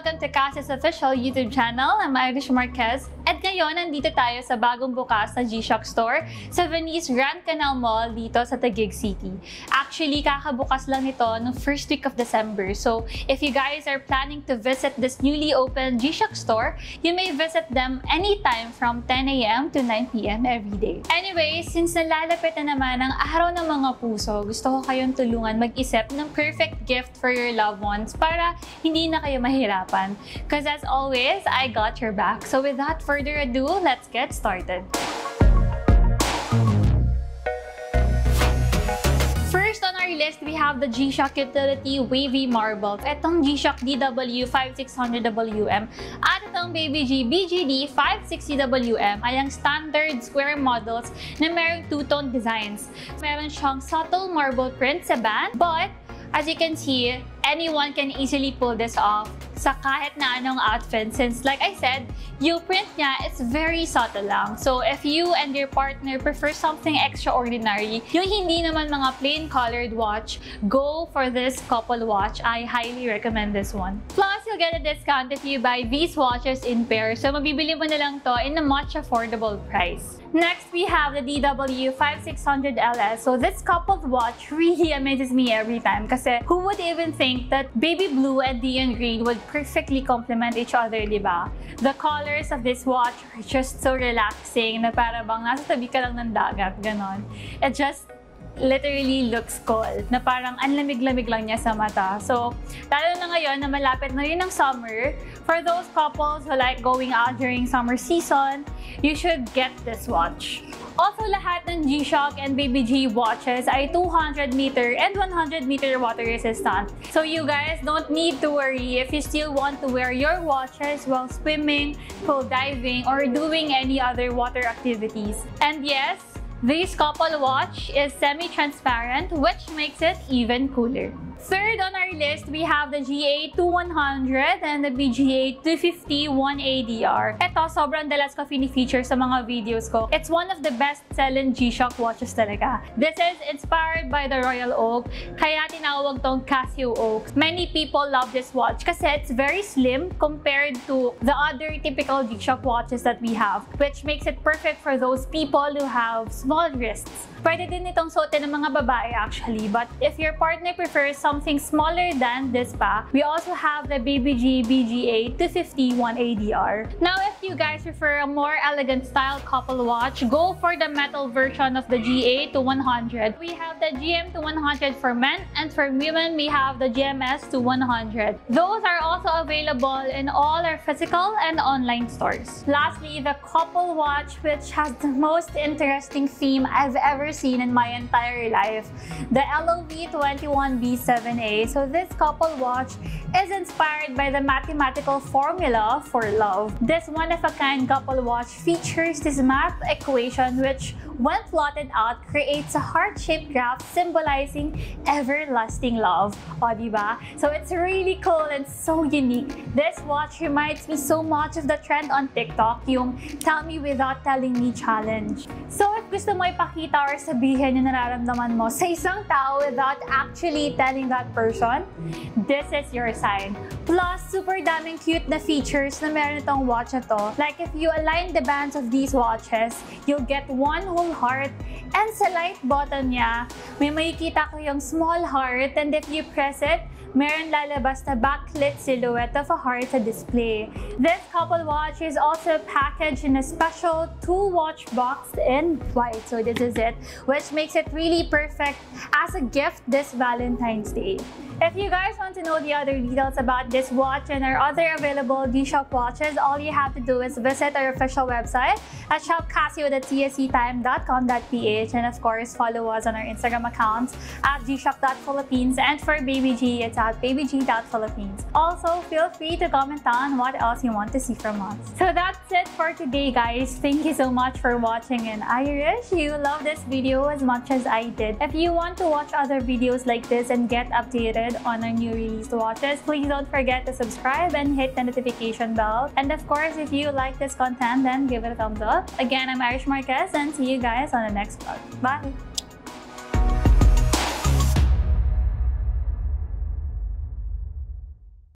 acá. To Cass's official YouTube channel. I'm Irish Marquez. At ngayon, nandito tayo sa bagong bukas na G-Shock store sa Venice Grand Canal Mall dito sa Taguig City. Actually, kakabukas lang nito no first week of December. So, if you guys are planning to visit this newly opened G-Shock store, you may visit them anytime from 10 a.m. to 9 p.m. every day. Anyway, since nalalapit na naman ang araw ng mga puso, gusto ko kayong tulungan mag-isip ng perfect gift for your loved ones para hindi na kayo mahirapan. Because as always, I got your back. So without further ado, let's get started. First on our list, we have the G-Shock Utility Wavy Marble. Itong G-Shock DW 5600WM at itong Baby G BGD 560WM ay ang standard square models na merong two-tone designs. Meron siyang subtle marble print sa band, but as you can see, anyone can easily pull this off sa kahit na anong outfit since like I said, yung print niya is very subtle lang. So if you and your partner prefer something extraordinary, yung hindi naman mga plain colored watch, go for this couple watch. I highly recommend this one. Plus, you'll get a discount if you buy these watches in pairs. So mabibili mo na lang to in a much affordable price. Next, we have the DW5600LS. So this coupled watch really amazes me every time kasi who would even think that baby blue and neon green would perfectly complement each other, di ba? The colors of this watch are just so relaxing na para bang nasa tabi ka lang ng dagat, ganon. It just literally looks cool. Na parang ang lamig-lamig lang niya sa mata. So, lalo na ngayon na malapit na rin ang summer, for those couples who like going out during summer season, you should get this watch. Also, lahat ng G-Shock and Baby G watches ay 200 meter and 100 meter water resistant. So you guys don't need to worry if you still want to wear your watches while swimming, pool diving, or doing any other water activities. And yes, this couple watch is semi-transparent, which makes it even cooler. Third on our list, we have the GA2100 and the BGA 250 1ADR. Ito, sobrang dalas ko fini-feature sa mga videos ko. It's one of the best-selling G-Shock watches talaga. This is inspired by the Royal Oak, kaya tinawag tong Casio Oak. Many people love this watch kasi it's very slim compared to the other typical G-Shock watches that we have, which makes it perfect for those people who have small wrists. Pwede din itong suotin ng mga babae actually, but if your partner prefers something smaller than this pa, we also have the Baby G BGA 250 1ADR. Now, you guys prefer a more elegant style couple watch, go for the metal version of the GA2100. We have the GM2100 for men, and for women, we have the GMS2100. Those are also available in all our physical and online stores. Lastly, the couple watch, which has the most interesting theme I've ever seen in my entire life, the LOV21B7A. So this couple watch is inspired by the mathematical formula for love. This one-of-a-kind couple watch features this math equation which, when plotted out, creates a heart-shaped graph symbolizing everlasting love. O, diba? So it's really cool and so unique. This watch reminds me so much of the trend on TikTok, yung Tell Me Without Telling Me challenge. So if gusto mo ipakita or sabihin yung nararamdaman mo sa isang tao without actually telling that person, this is your sign. Plus, super daming cute na features na meron itong watch na to. Like if you align the bands of these watches, you'll get one whole heart and sa light button niya, may makikita ko yung small heart and if you press it, meron lalabas na backlit silhouette of a heart sa display. This couple watch is also packaged in a special two-watch box in white. So this is it, which makes it really perfect as a gift this Valentine's Day. If you guys want to know the other details about this watch and our other available G-Shock watches, all you have to do is visit our official website at shopcasio.csctime.com.ph and of course follow us on our Instagram accounts at gshock.philippines and for Baby G, it's at babyg.philippines. Also, feel free to comment on what else you want to see from us. So that's it for today guys. Thank you so much for watching and I wish you love this video as much as I did. If you want to watch other videos like this and get updated on our new released watches, please don't forget to subscribe and hit the notification bell. And of course, if you like this content, then give it a thumbs up. Again, I'm Irish Marquez and see you guys on the next vlog. Bye!